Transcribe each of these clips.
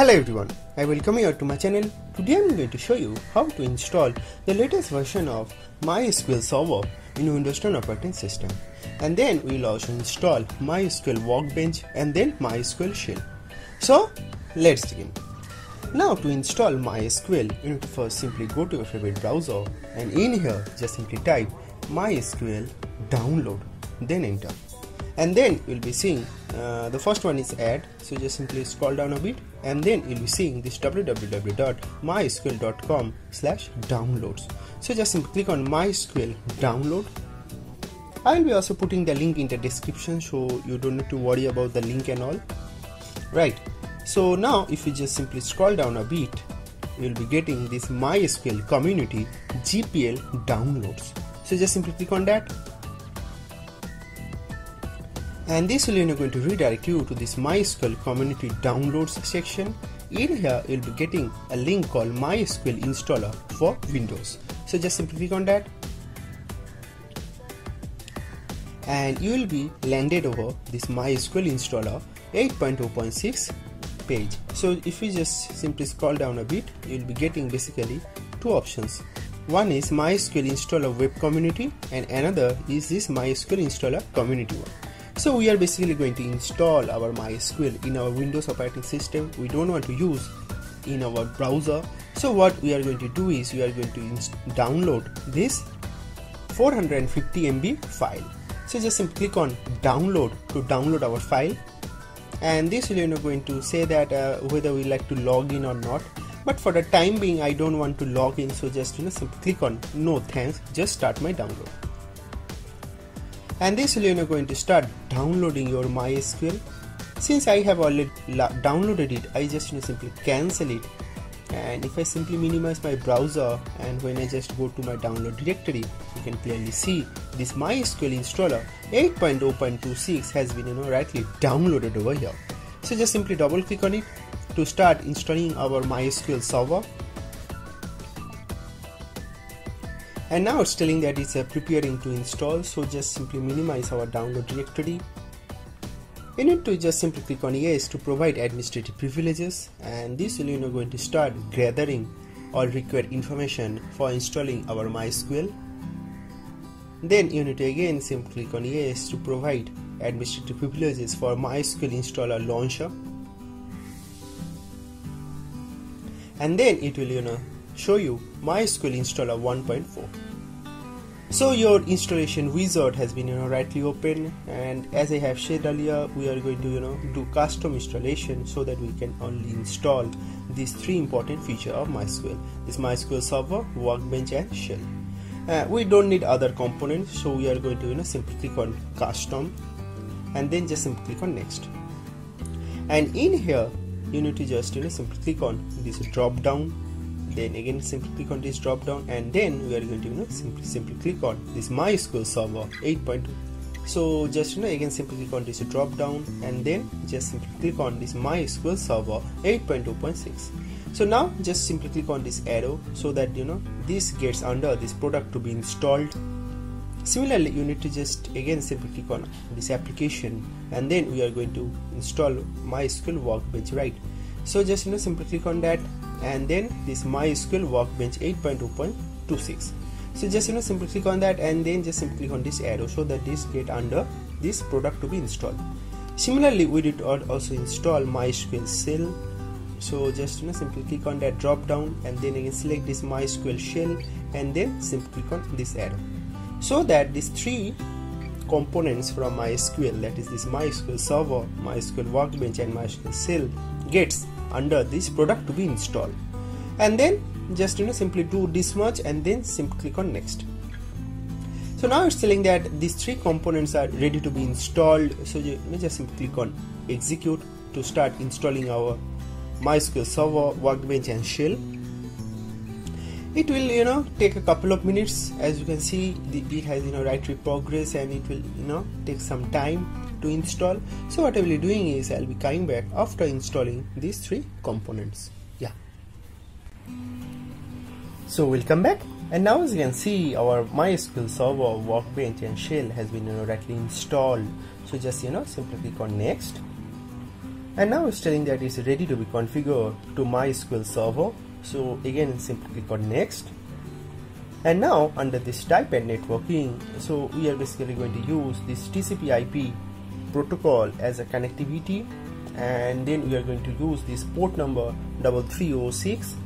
Hello everyone, I welcome you to my channel. Today I am going to show you how to install the latest version of MySQL Server in Windows 10 operating system. And then we will also install MySQL Workbench and then MySQL Shell. So let's begin. Now to install MySQL, you need to first simply go to your favorite browser and in here just simply type MySQL download then enter and then you'll be seeing uh, the first one is add so just simply scroll down a bit and then you'll be seeing this www.mysql.com slash downloads. So just simply click on mysql download. I'll be also putting the link in the description so you don't need to worry about the link and all. Right. So now if you just simply scroll down a bit you'll be getting this MySQL community GPL downloads. So just simply click on that and this will you going to redirect you to this MySQL community downloads section. In here you'll be getting a link called MySQL installer for Windows. So just simply click on that and you will be landed over this MySQL installer 8.0.6 page. So if you just simply scroll down a bit you'll be getting basically two options. One is MySQL installer web community and another is this MySQL installer community one. So we are basically going to install our MySQL in our Windows operating system. We don't want to use in our browser. So what we are going to do is we are going to download this 450 MB file. So just simply click on download to download our file and this will you going to say that uh, whether we like to log in or not but for the time being I don't want to log in so just you know simply click on no thanks just start my download and this will you know going to start downloading your MySQL. Since I have already downloaded it I just know, simply cancel it. And if I simply minimize my browser and when I just go to my download directory you can clearly see this MySQL installer 8.0.26 has been you know rightly downloaded over here. So just simply double click on it to start installing our MySQL server and now it's telling that it's uh, preparing to install so just simply minimize our download directory. You need to just simply click on yes to provide administrative privileges and this will you know going to start gathering all required information for installing our MySQL. Then you need to again simply click on yes to provide administrative privileges for MySQL installer launcher. And then it will you know show you MySQL installer 1.4 so your installation wizard has been you know rightly open and as I have shared earlier we are going to you know do custom installation so that we can only install these three important feature of MySQL. This MySQL server workbench and shell. Uh, we don't need other components so we are going to you know simply click on custom and then just simply click on next. And in here you need to just you know simply click on this drop down then again simply click on this drop down and then we are going to you know simply simply click on this MySQL server 8.2 so just you know again simply click on this drop down and then just simply click on this MySQL server 8.2.6 so now just simply click on this arrow so that you know this gets under this product to be installed. Similarly you need to just again simply click on this application and then we are going to install MySQL workbench right? So just you know simply click on that and then this MySQL Workbench 8.2.26 so just you know simply click on that and then just simply click on this arrow. So that this get under this product to be installed. Similarly we did also install MySQL shell. So just you know simply click on that drop down and then again select this MySQL shell and then simply click on this arrow. So that these three components from MySQL that is this MySQL server, MySQL workbench and MySQL shell gets under this product to be installed. And then just you know simply do this much and then simply click on next. So now it's telling that these three components are ready to be installed. So you just simply click on execute to start installing our MySQL server workbench and shell. It will you know take a couple of minutes. As you can see the, it has you know right progress and it will you know take some time to install. So what I will be doing is I'll be coming back after installing these three components. Yeah. So we'll come back. And now as you can see our MySQL server workbench and shell has been you know rightly installed. So just you know simply click on next. And now it's telling that it's ready to be configured to MySQL server. So again simply click on next. And now under this type and networking so we are basically going to use this TCP IP protocol as a connectivity and then we are going to use this port number 3306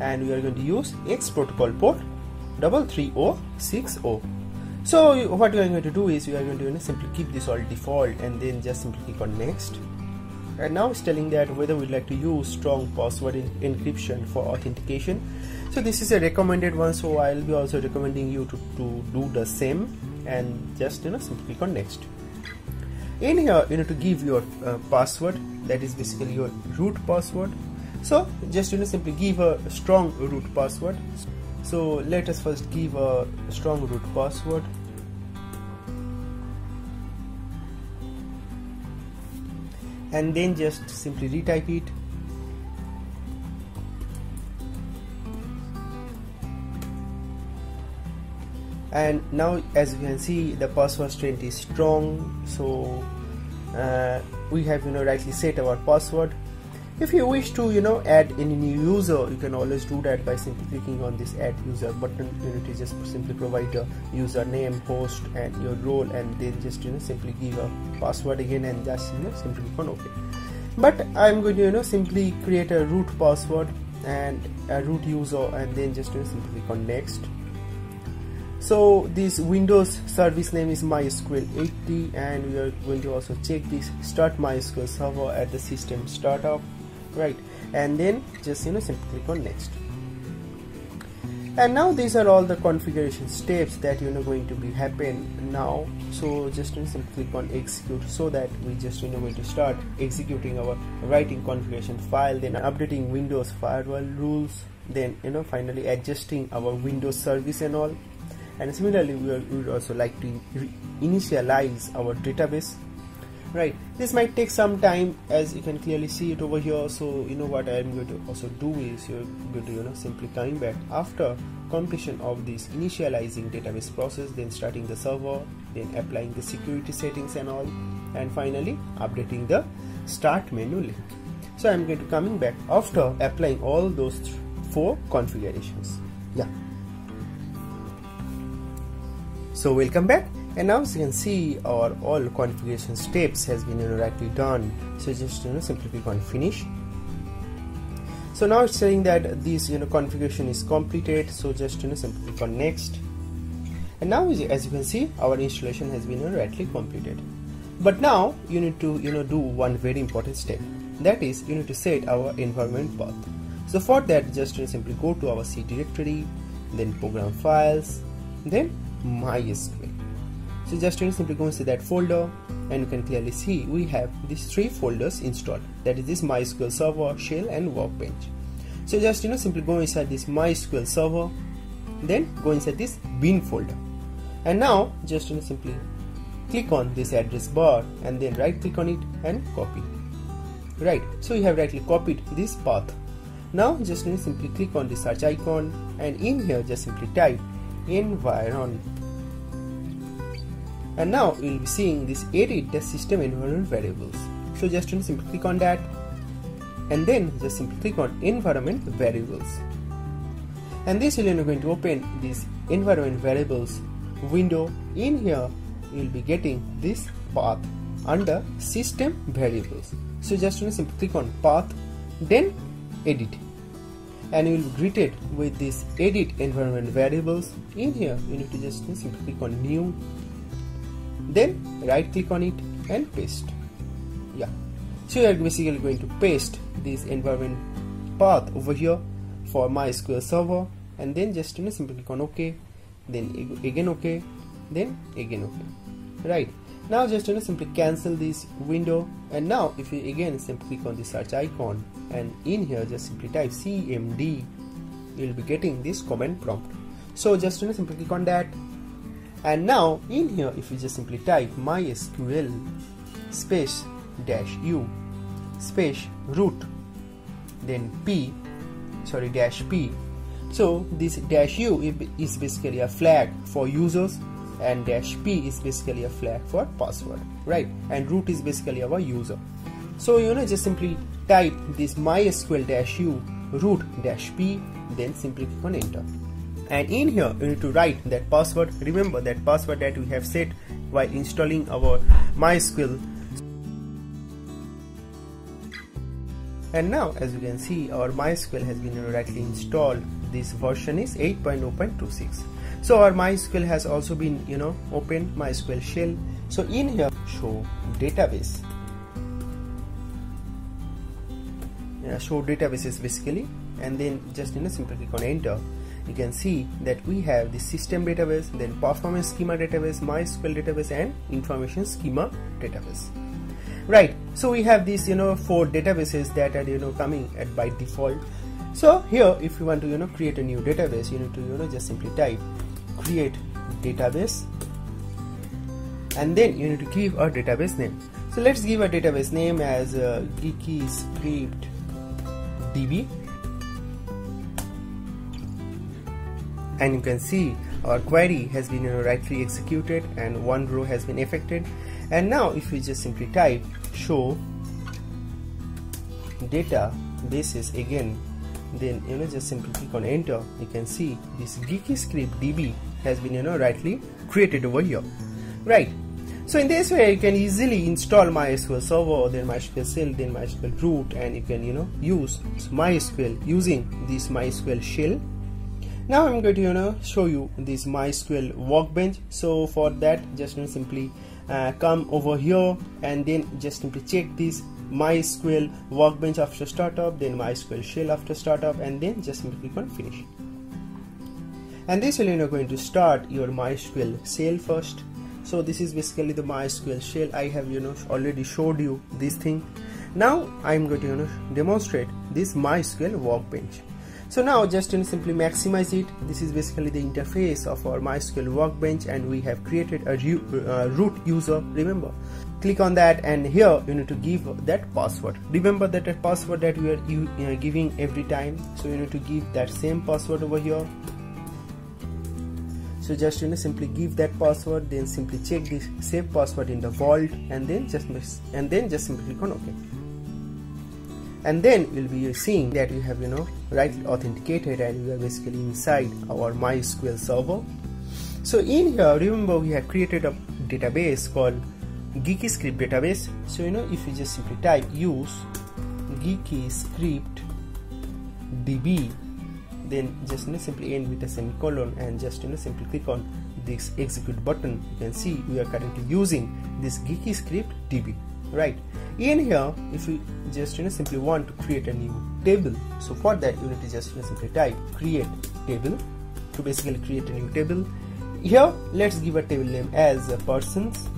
and we are going to use X protocol port 33060 so what we are going to do is we are going to simply keep this all default and then just simply click on next. And now it's telling that whether we'd like to use strong password encryption for authentication. So this is a recommended one so I'll be also recommending you to, to do the same and just you know simply click on next in here you need to give your uh, password that is basically your root password. So just you know simply give a strong root password. So let us first give a strong root password. And then just simply retype it and now as you can see the password strength is strong. So uh, we have you know rightly set our password. If you wish to you know add any new user you can always do that by simply clicking on this add user button. You need to just simply provide a username host and your role and then just you know simply give a password again and just you know simply click on ok. But i'm going to you know simply create a root password and a root user and then just you know simply click on next so this windows service name is mysql 80 and we are going to also check this start mysql server at the system startup right? And then just you know simply click on next. And now these are all the configuration steps that you know going to be happen now. So just you know, simply click on execute so that we just you know going to start executing our writing configuration file then updating windows firewall rules then you know finally adjusting our windows service and all and similarly we would also like to initialize our database. Right. This might take some time as you can clearly see it over here. So you know what I'm going to also do is you're going to you know simply coming back after completion of this initializing database process then starting the server then applying the security settings and all and finally updating the start menu link. So I'm going to coming back after applying all those four configurations. Yeah so welcome back. And now as you can see our all configuration steps has been rightly done. So just you know simply click on finish. So now it's saying that this you know configuration is completed. So just you know simply click on next. And now as you can see our installation has been rightly completed. But now you need to you know do one very important step. That is you need to set our environment path. So for that just you know, simply go to our c directory then program files then mysql so just simply go into that folder and you can clearly see we have these three folders installed. That is this mysql server shell and workbench. So just you know simply go inside this mysql server then go inside this bin folder. And now just you know simply click on this address bar and then right click on it and copy. Right so you have rightly copied this path. Now just you know, simply click on the search icon and in here just simply type environ and now you will be seeing this edit the system environment variables. So just simply click on that. And then just simply click on environment variables. And this will going to open this environment variables window. In here you will be getting this path under system variables. So just simply click on path then edit and you will be greeted with this edit environment variables in here. You need to just simply click on new then right click on it and paste. Yeah. So you are basically going to paste this environment path over here for MySQL server and then just you know simply click on OK then again OK then again OK. Right now just you know simply cancel this window and now if you again simply click on the search icon and in here just simply type cmd you'll be getting this command prompt. So just you know simply click on that. And now in here if you just simply type mysql space dash u space root then p sorry dash p. So this dash u is basically a flag for users and dash p is basically a flag for password right? And root is basically our user. So you know just simply type this mysql dash u root dash p then simply click on enter. And in here you need to write that password. Remember that password that we have set while installing our mysql. And now as you can see our mysql has been rightly installed. This version is 8.0.26 so our mysql has also been you know open mysql shell. So in here show database. Yeah, show databases basically and then just you know simply click on enter you can see that we have the system database then performance schema database mysql database and information schema database. Right so we have these you know four databases that are you know coming at by default. So here if you want to you know create a new database you need to you know just simply type create database and then you need to give a database name. So let's give a database name as uh, geeky script db and you can see our query has been you know, rightly executed and one row has been affected. And now if we just simply type show data basis again then you know just simply click on enter. You can see this geeky script db has been you know rightly created over here. Right. So in this way you can easily install MySQL server then MySQL shell then MySQL root and you can you know use MySQL using this MySQL shell. Now I'm going to you know show you this MySQL workbench. So for that just you know, simply uh, come over here and then just simply check this MySQL workbench after startup then MySQL shell after startup and then just simply click on finish and this will you know going to start your MySQL shell first. So this is basically the MySQL shell. I have you know already showed you this thing. Now I'm going to you know demonstrate this MySQL workbench. So now just to simply maximize it. This is basically the interface of our mysql workbench and we have created a uh, root user remember? Click on that and here you need to give that password. Remember that, password that we are uh, giving every time? So you need to give that same password over here so just you know simply give that password then simply check this save password in the vault and then just and then just simply click on ok. And then you'll be seeing that you have you know rightly authenticated and you are basically inside our MySQL server. So in here remember we have created a database called geeky script database. So you know if you just simply type use geeky script db then just you know, simply end with a semicolon and just you know simply click on this execute button. You can see we are currently using this geeky script db right? In here if you just you know simply want to create a new table so for that you need to just you know, simply type create table to basically create a new table. Here let's give a table name as persons.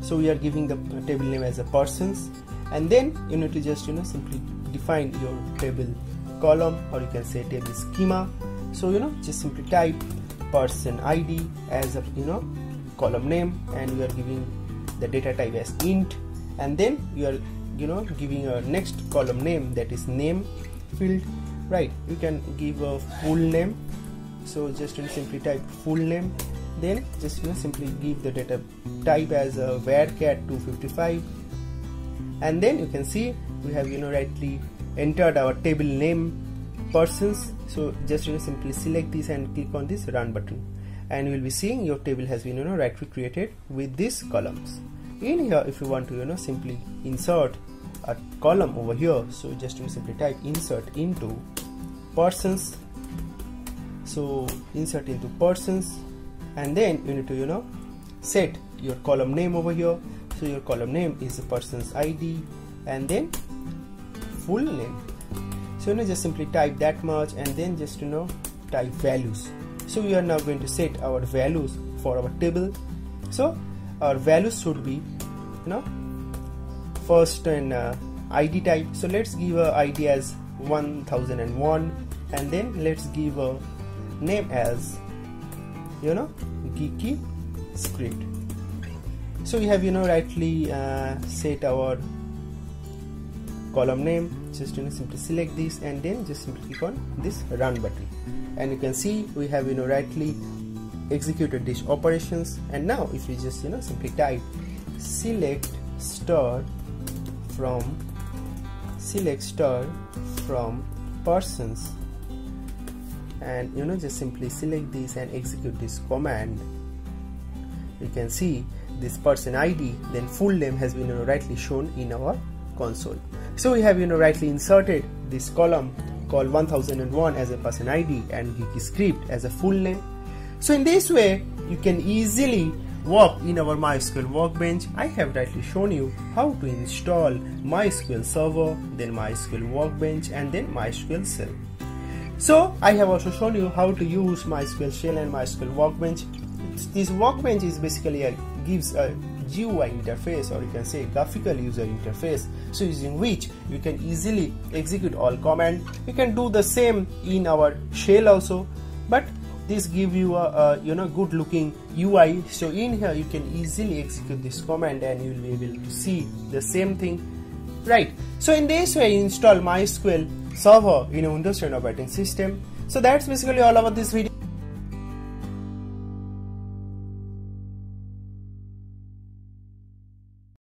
So we are giving the table name as a persons. And then you need to just you know simply define your table column or you can say table schema. So you know just simply type person id as a you know column name and you are giving the data type as int and then you are you know giving a next column name that is name field right? You can give a full name. So just simply type full name then just you know simply give the data type as a varchar 255 and then you can see we have you know rightly entered our table name persons. So just you know simply select this and click on this run button. And you will be seeing your table has been you know rightly created with these columns. In here if you want to you know simply insert a column over here. So just you simply type insert into persons. So insert into persons. And then you need to you know set your column name over here. So your column name is the person's id and then full name so you know just simply type that much and then just you know type values. So we are now going to set our values for our table. So our values should be you know first an uh, id type. So let's give a id as 1001 and then let's give a name as you know geeky script so we have you know rightly uh, set our column name just you know simply select this and then just simply click on this run button. And you can see we have you know rightly executed these operations. And now if you just you know simply type select star from select star from persons. And you know just simply select this and execute this command. You can see this person id then full name has been you know, rightly shown in our console so we have you know rightly inserted this column called 1001 as a person id and geeky script as a full name so in this way you can easily work in our MySQL workbench. I have rightly shown you how to install MySQL server, then MySQL workbench and then MySQL shell. So I have also shown you how to use MySQL shell and MySQL workbench. This workbench is basically a, gives a GUI interface or you can say graphical user interface. So using which you can easily execute all command. You can do the same in our shell also but this give you a, a, you know good looking UI so in here you can easily execute this command and you will be able to see the same thing. Right. So in this way install MySQL server in a Windows 10 operating system. So that's basically all about this video